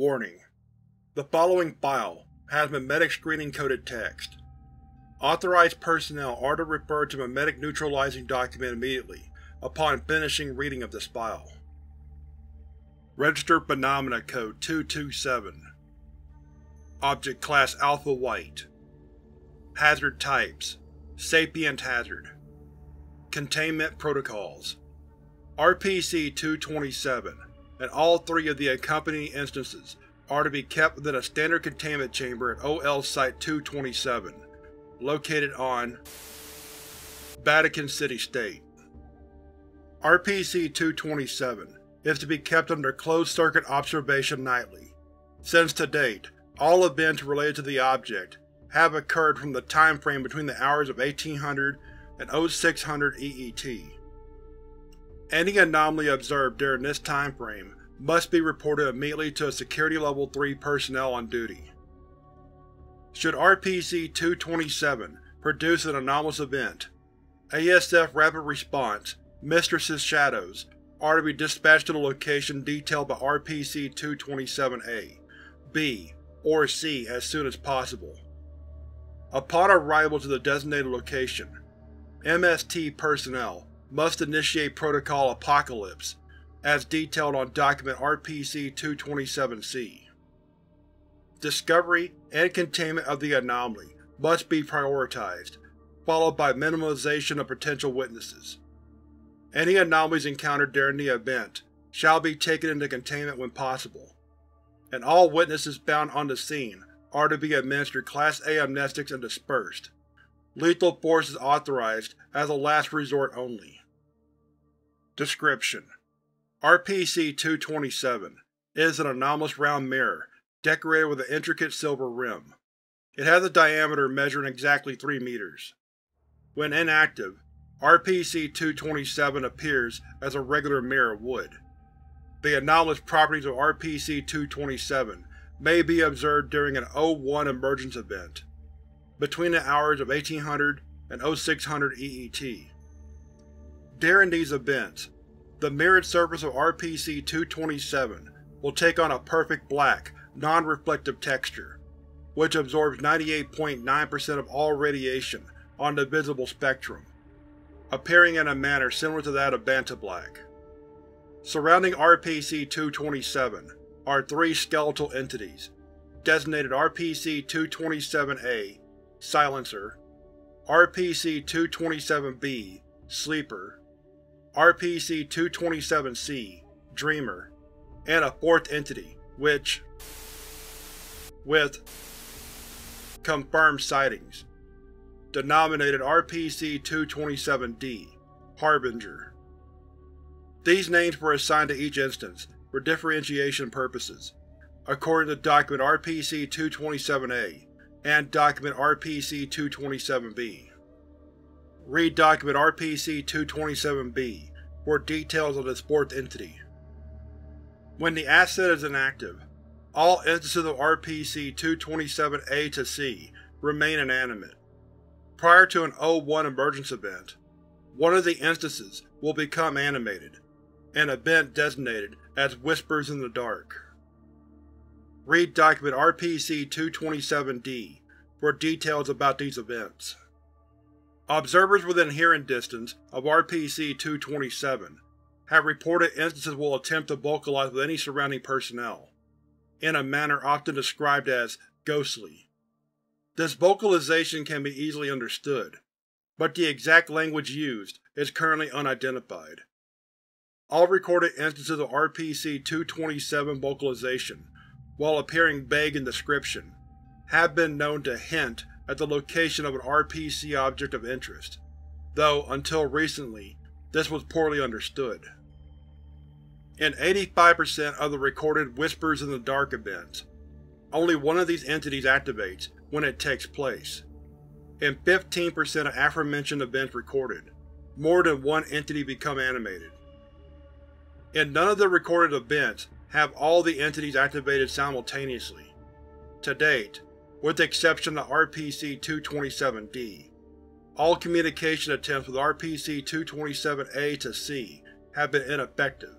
Warning: The following file has memetic screening coded text. Authorized personnel are to refer to memetic neutralizing document immediately upon finishing reading of this file. Registered Phenomena Code 227 Object Class Alpha White. Hazard Types. Sapient Hazard. Containment Protocols. RPC-227 and all three of the accompanying instances are to be kept within a standard containment chamber at OL Site-227, located on Vatican City State. RPC-227 is to be kept under closed-circuit observation nightly, since to date all events related to the object have occurred from the time frame between the hours of 1800 and 0600 EET. Any anomaly observed during this time frame must be reported immediately to a Security Level 3 personnel on duty. Should RPC-227 produce an anomalous event, ASF Rapid Response Mistress's Shadows are to be dispatched to the location detailed by RPC-227-A, B, or C as soon as possible. Upon arrival to the designated location, MST personnel must initiate Protocol Apocalypse, as detailed on Document RPC-227-C. Discovery and containment of the anomaly must be prioritized, followed by minimization of potential witnesses. Any anomalies encountered during the event shall be taken into containment when possible, and all witnesses found on the scene are to be administered Class A amnestics and dispersed. Lethal force is authorized as a last resort only. Description: RPC-227 is an anomalous round mirror decorated with an intricate silver rim. It has a diameter measuring exactly 3 meters. When inactive, RPC-227 appears as a regular mirror would. The anomalous properties of RPC-227 may be observed during an O1 emergence event, between the hours of 1800 and 0600 EET. During these events, the mirrored surface of RPC-227 will take on a perfect black, non-reflective texture, which absorbs 98.9% of all radiation on the visible spectrum, appearing in a manner similar to that of Vantablack. Surrounding RPC-227 are three skeletal entities, designated RPC-227-A Silencer, RPC-227-B Sleeper, RPC-227-C, Dreamer, and a fourth entity, which, with confirmed sightings, denominated RPC-227-D, Harbinger. These names were assigned to each instance for differentiation purposes, according to Document RPC-227-A and Document RPC-227-B. Read Document RPC-227-B for details on this fourth entity. When the asset is inactive, all instances of RPC-227-A to C remain inanimate. Prior to an O1 emergence event, one of the instances will become animated, an event designated as Whispers in the Dark. Read Document RPC-227-D for details about these events. Observers within hearing distance of RPC-227 have reported instances will attempt to vocalize with any surrounding personnel, in a manner often described as ghostly. This vocalization can be easily understood, but the exact language used is currently unidentified. All recorded instances of RPC-227 vocalization, while appearing vague in description, have been known to hint at the location of an RPC object of interest, though until recently this was poorly understood. In 85% of the recorded Whispers in the Dark events, only one of these entities activates when it takes place. In 15% of aforementioned events recorded, more than one entity become animated. In none of the recorded events have all the entities activated simultaneously. To date, with the exception of RPC-227-D. All communication attempts with RPC-227-A to C have been ineffective.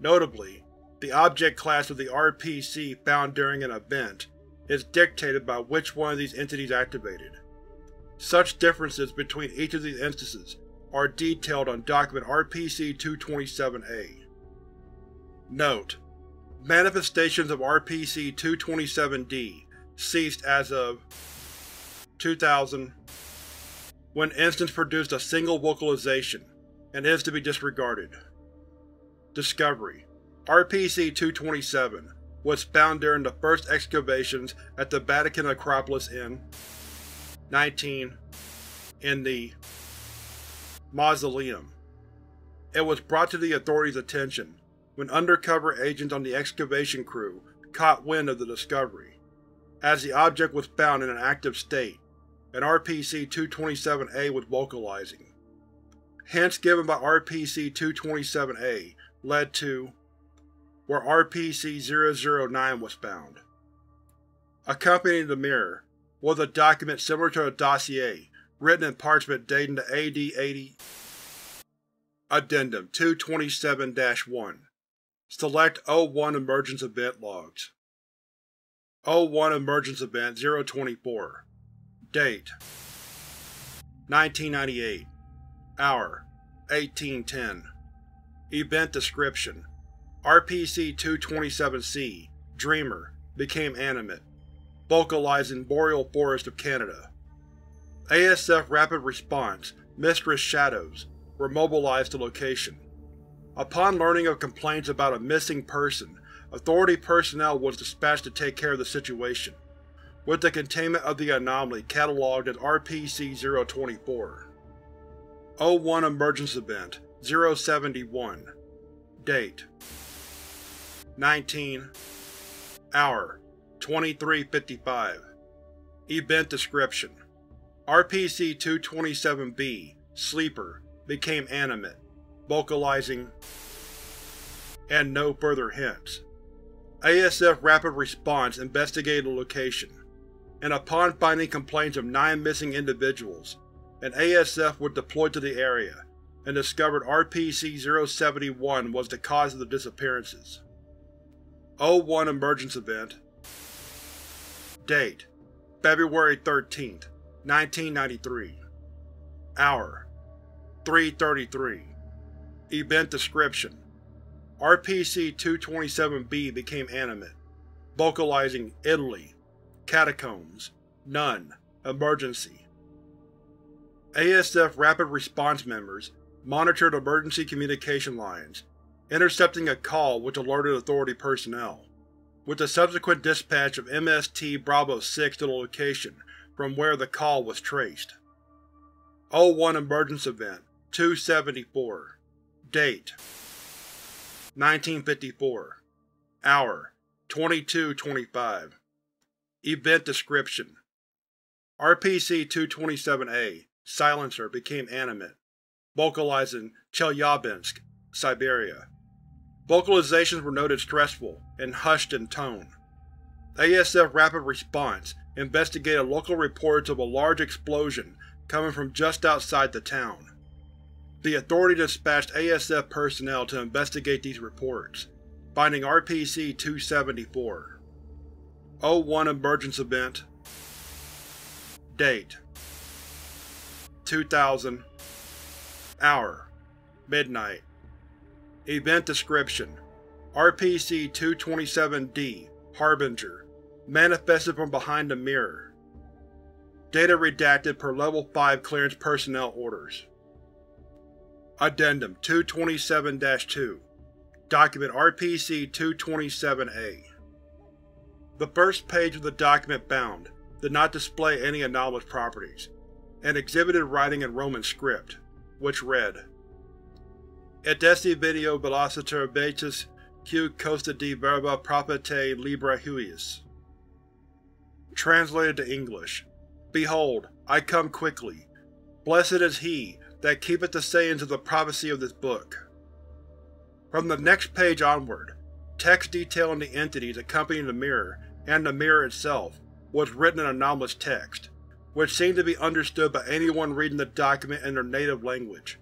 Notably, the object class of the RPC found during an event is dictated by which one of these entities activated. Such differences between each of these instances are detailed on document RPC-227-A. Note: Manifestations of RPC-227-D ceased as of 2000 when instance produced a single vocalization, and is to be disregarded. Discovery RPC-227 was found during the first excavations at the Vatican Acropolis in 19 in the Mausoleum. It was brought to the authorities' attention when undercover agents on the excavation crew caught wind of the discovery, as the object was found in an active state, and RPC-227-A was vocalizing. Hints given by RPC-227-A led to where RPC-009 was found. Accompanying the mirror was a document similar to a dossier written in parchment dating the AD-80 Addendum 227-1 Select O1 Emergence Event Logs O1 Emergence Event 024 Date 1998 Hour 1810 Event Description RPC-227-C Dreamer became animate, vocalizing Boreal Forest of Canada. ASF Rapid Response Mistress Shadows were mobilized to location. Upon learning of complaints about a missing person, Authority personnel was dispatched to take care of the situation, with the containment of the anomaly catalogued as RPC-024. O1 Emergence Event 071 Date 19 Hour 2355 Event Description RPC-227-B Sleeper became animate, vocalizing, and no further hints. ASF Rapid Response investigated the location, and upon finding complaints of nine missing individuals, an ASF was deployed to the area and discovered RPC-071 was the cause of the disappearances. O1 Emergence Event. Date February 13, 1993 Hour 3.33 Event Description RPC-227-B became animate, vocalizing Italy, Catacombs, None, Emergency. ASF Rapid Response members monitored emergency communication lines, intercepting a call which alerted Authority personnel, with the subsequent dispatch of MST Bravo-6 to the location from where the call was traced. O1 Emergence Event 274 Date 1954 Hour 2225 Event Description RPC-227-A Silencer became animate, vocalizing Chelyabinsk, Siberia. Vocalizations were noted stressful and hushed in tone. ASF Rapid Response investigated local reports of a large explosion coming from just outside the town. The Authority dispatched ASF personnel to investigate these reports, finding RPC-274. O1 Emergence Event. Date. 2000 Hour. Midnight. Event Description. RPC-227-D Harbinger. Manifested from behind a mirror. Data redacted per Level 5 clearance personnel orders Addendum 227-2 Document RPC-227-A The first page of the document bound did not display any anomalous properties, and exhibited writing in Roman script, which read, Et video velociter betis q costa di verba propete libra huius. Translated to English. Behold, I come quickly. Blessed is he that keepeth the sayings of the prophecy of this book. From the next page onward, text detailing the entities accompanying the mirror and the mirror itself was written in anomalous text, which seemed to be understood by anyone reading the document in their native language,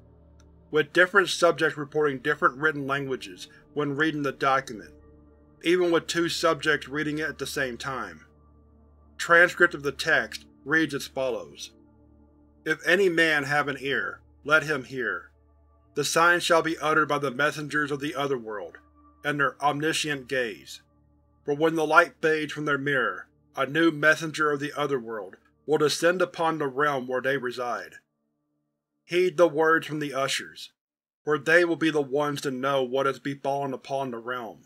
with different subjects reporting different written languages when reading the document, even with two subjects reading it at the same time. Transcript of the text reads as follows. If any man have an ear, let him hear. The signs shall be uttered by the messengers of the other world, and their omniscient gaze. For when the light fades from their mirror, a new messenger of the other world will descend upon the realm where they reside. Heed the words from the Ushers, for they will be the ones to know what has befallen upon the realm.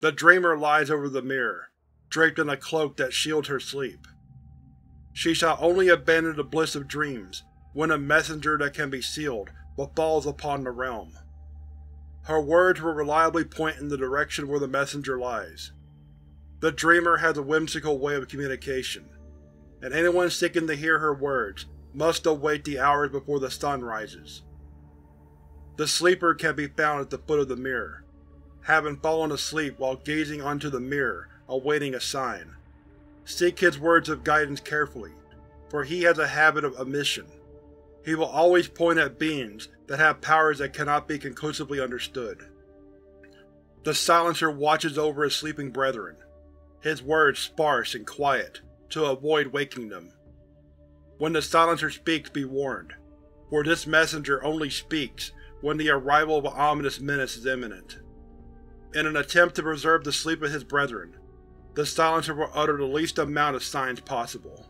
The Dreamer lies over the mirror, draped in a cloak that shields her sleep. She shall only abandon the bliss of dreams when a messenger that can be sealed falls upon the realm. Her words will reliably point in the direction where the messenger lies. The Dreamer has a whimsical way of communication, and anyone seeking to hear her words must await the hours before the sun rises. The Sleeper can be found at the foot of the mirror, having fallen asleep while gazing onto the mirror, awaiting a sign. Seek his words of guidance carefully, for he has a habit of omission. He will always point at beings that have powers that cannot be conclusively understood. The Silencer watches over his sleeping brethren, his words sparse and quiet, to avoid waking them. When the Silencer speaks, be warned, for this messenger only speaks when the arrival of an ominous menace is imminent. In an attempt to preserve the sleep of his brethren, the Silencer will utter the least amount of signs possible.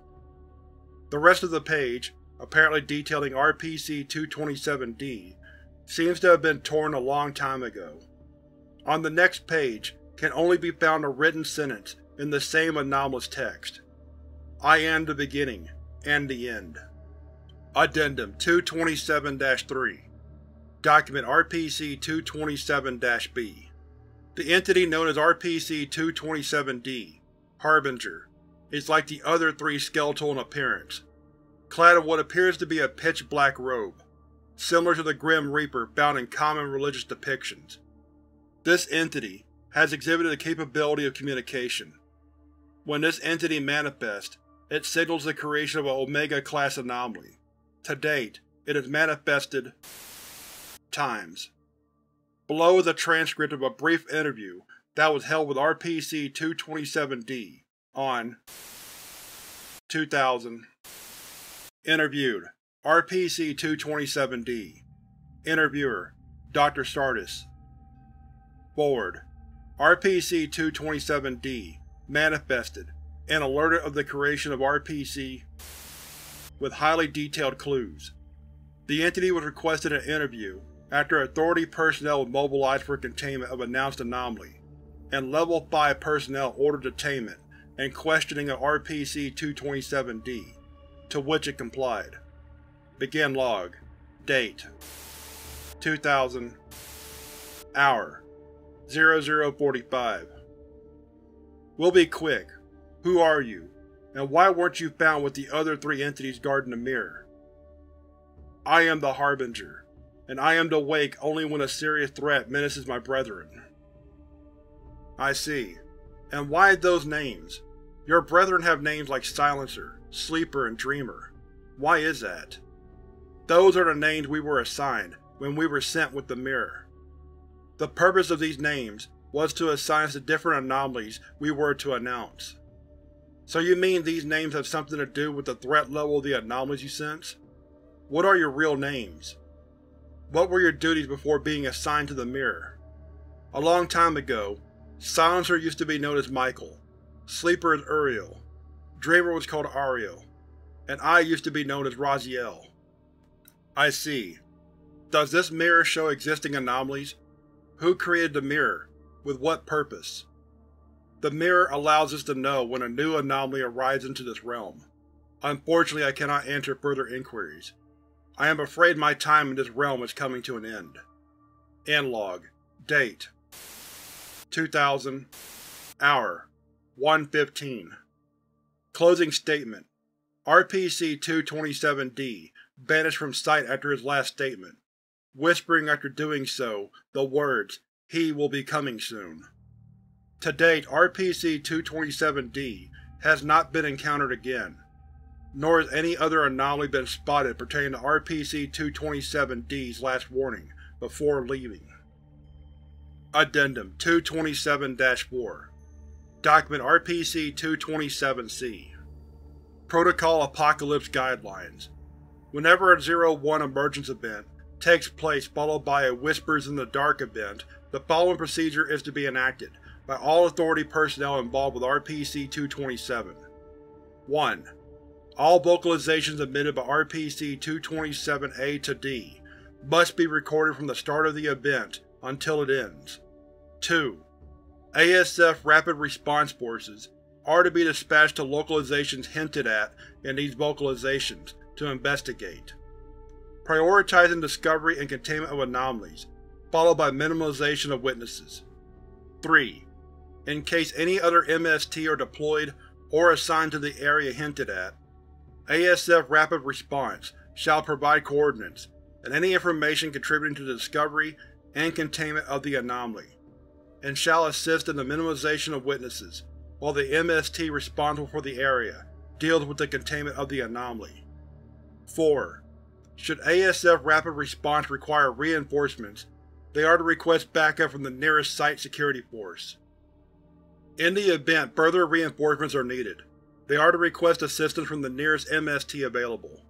The rest of the page, apparently detailing RPC-227-D, seems to have been torn a long time ago. On the next page can only be found a written sentence in the same anomalous text. I am the beginning, and the end. Addendum 227-3 Document RPC-227-B The entity known as RPC-227-D, Harbinger, is like the other three skeletal in appearance, clad in what appears to be a pitch-black robe, similar to the Grim Reaper found in common religious depictions. This entity has exhibited the capability of communication. When this entity manifests, it signals the creation of an Omega-class anomaly. To date, it has manifested times. Below is a transcript of a brief interview that was held with RPC-227-D on 2000. Interviewed RPC-227-D Interviewer Dr. Sardis Forward RPC-227-D manifested and alerted of the creation of RPC with highly detailed clues. The entity was requested an interview after Authority personnel was mobilized for containment of announced anomaly, and Level 5 personnel ordered detainment and questioning of RPC-227-D, to which it complied. Begin log. Date 2000 Hour 0045 We'll be quick. Who are you, and why weren't you found with the other three entities guarding the mirror? I am the Harbinger, and I am to wake only when a serious threat menaces my brethren. I see. And why those names? Your brethren have names like Silencer, Sleeper, and Dreamer. Why is that? Those are the names we were assigned when we were sent with the mirror. The purpose of these names was to assign us the different anomalies we were to announce. So you mean these names have something to do with the threat level of the anomalies you sense? What are your real names? What were your duties before being assigned to the mirror? A long time ago, Silencer used to be known as Michael, Sleeper as Uriel, Dreamer was called Ariel, and I used to be known as Raziel. I see. Does this mirror show existing anomalies? Who created the mirror? With what purpose? The mirror allows us to know when a new anomaly arrives into this realm. Unfortunately I cannot answer further inquiries. I am afraid my time in this realm is coming to an end. End log. Date 2000 Hour 115 Closing Statement RPC-227-D vanished from sight after his last statement, whispering after doing so the words, he will be coming soon. To date, RPC-227-D has not been encountered again, nor has any other anomaly been spotted pertaining to RPC-227-D's last warning before leaving. Addendum 227-4 Document RPC-227-C Protocol Apocalypse Guidelines Whenever a Zero-One emergence event takes place followed by a Whispers in the Dark event, the following procedure is to be enacted by all Authority personnel involved with RPC-227. 1. All vocalizations emitted by RPC-227-A to D must be recorded from the start of the event until it ends. 2. ASF Rapid Response Forces are to be dispatched to localizations hinted at in these vocalizations to investigate, prioritizing discovery and containment of anomalies, followed by minimalization of witnesses. 3. In case any other MST are deployed or assigned to the area hinted at, ASF Rapid Response shall provide coordinates and any information contributing to the discovery and containment of the anomaly and shall assist in the minimization of witnesses, while the MST responsible for the area deals with the containment of the anomaly. 4. Should ASF Rapid Response require reinforcements, they are to request backup from the nearest Site Security Force. In the event further reinforcements are needed, they are to request assistance from the nearest MST available.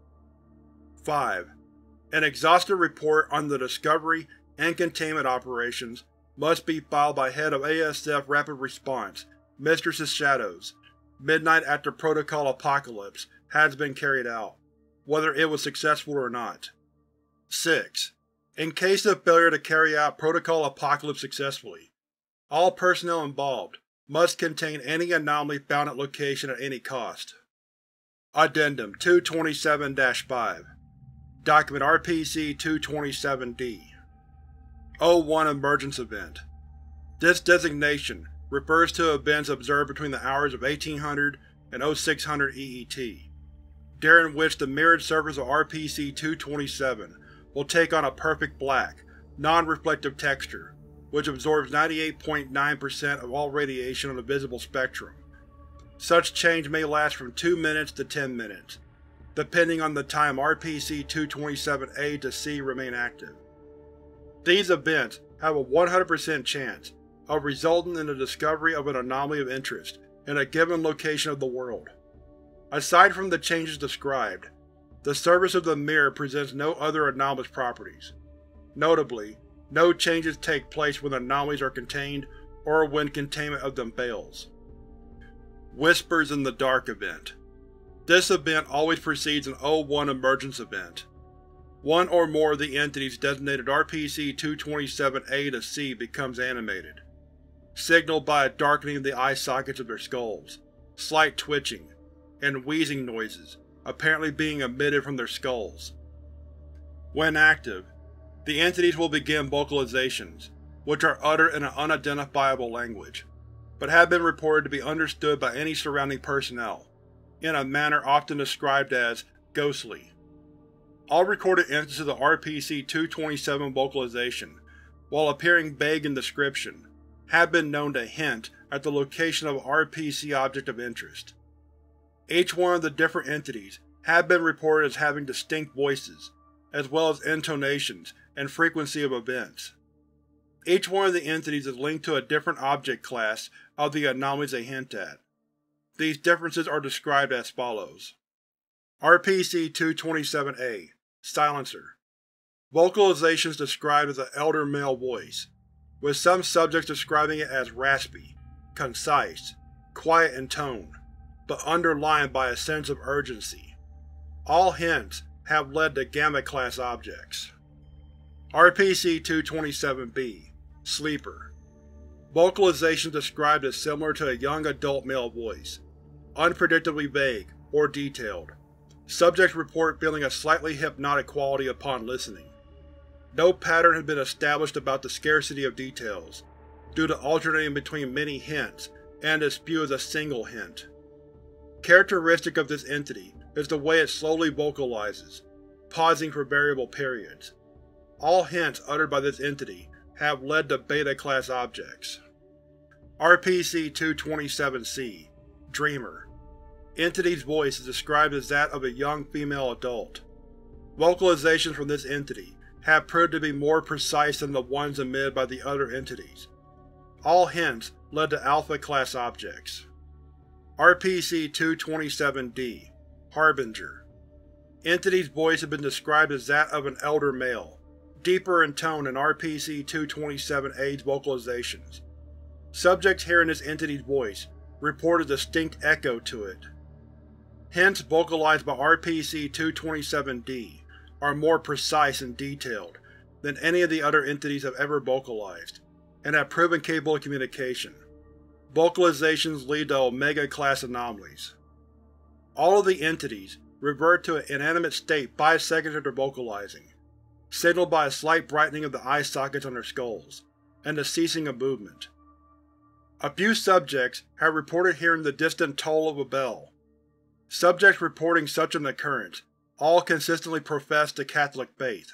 5. An exhaustive report on the discovery and containment operations must be filed by Head of ASF Rapid Response, Mistress Shadows, midnight after Protocol Apocalypse has been carried out, whether it was successful or not. 6. In case of failure to carry out Protocol Apocalypse successfully, all personnel involved must contain any anomaly found at location at any cost. Addendum 227-5 Document RPC-227-D 01 Emergence Event This designation refers to events observed between the hours of 1800 and 0600 EET, during which the mirrored surface of RPC-227 will take on a perfect black, non-reflective texture, which absorbs 98.9% of all radiation on the visible spectrum. Such change may last from 2 minutes to 10 minutes, depending on the time RPC-227-A to C remain active. These events have a 100% chance of resulting in the discovery of an anomaly of interest in a given location of the world. Aside from the changes described, the surface of the mirror presents no other anomalous properties. Notably, no changes take place when anomalies are contained or when containment of them fails. Whispers in the Dark Event This event always precedes an O1 emergence event. One or more of the entities designated RPC-227-A to C becomes animated, signaled by a darkening of the eye sockets of their skulls, slight twitching, and wheezing noises apparently being emitted from their skulls. When active, the entities will begin vocalizations, which are uttered in an unidentifiable language, but have been reported to be understood by any surrounding personnel, in a manner often described as ghostly. All recorded instances of RPC-227 vocalization, while appearing vague in description, have been known to hint at the location of an RPC object of interest. Each one of the different entities have been reported as having distinct voices, as well as intonations and frequency of events. Each one of the entities is linked to a different object class of the anomalies they hint at. These differences are described as follows. RPC-227-A Silencer Vocalizations described as an elder male voice, with some subjects describing it as raspy, concise, quiet in tone, but underlined by a sense of urgency. All hints have led to Gamma-class objects. RPC-227-B Sleeper Vocalizations described as similar to a young adult male voice, unpredictably vague or detailed, Subjects report feeling a slightly hypnotic quality upon listening. No pattern has been established about the scarcity of details, due to alternating between many hints and as few as a single hint. Characteristic of this entity is the way it slowly vocalizes, pausing for variable periods. All hints uttered by this entity have led to Beta-class objects. RPC-227-C Dreamer Entity's voice is described as that of a young female adult. Vocalizations from this entity have proved to be more precise than the ones emitted by the other entities, All hints led to Alpha-class objects. RPC-227-D Harbinger Entity's voice had been described as that of an elder male, deeper in tone than RPC-227-A's vocalizations. Subjects hearing this entity's voice reported a distinct echo to it. Hints vocalized by RPC-227-D are more precise and detailed than any of the other entities have ever vocalized, and have proven capable of communication. Vocalizations lead to Omega-class anomalies. All of the entities revert to an inanimate state five seconds after vocalizing, signaled by a slight brightening of the eye sockets on their skulls, and the ceasing of movement. A few subjects have reported hearing the distant toll of a bell. Subjects reporting such an occurrence all consistently professed the Catholic faith.